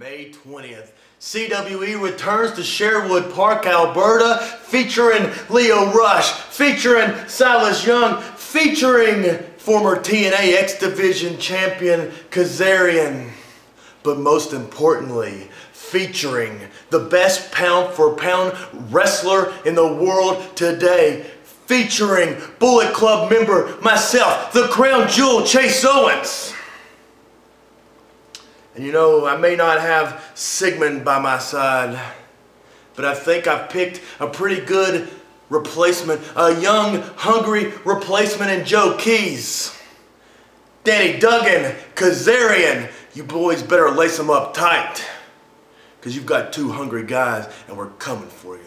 May 20th, CWE returns to Sherwood Park, Alberta, featuring Leo Rush, featuring Silas Young, featuring former TNA X Division champion Kazarian, but most importantly, featuring the best pound for pound wrestler in the world today, featuring Bullet Club member myself, the Crown Jewel Chase Owens. And you know, I may not have Sigmund by my side, but I think I've picked a pretty good replacement, a young, hungry replacement in Joe Keys. Danny Duggan, Kazarian, you boys better lace them up tight, because you've got two hungry guys, and we're coming for you.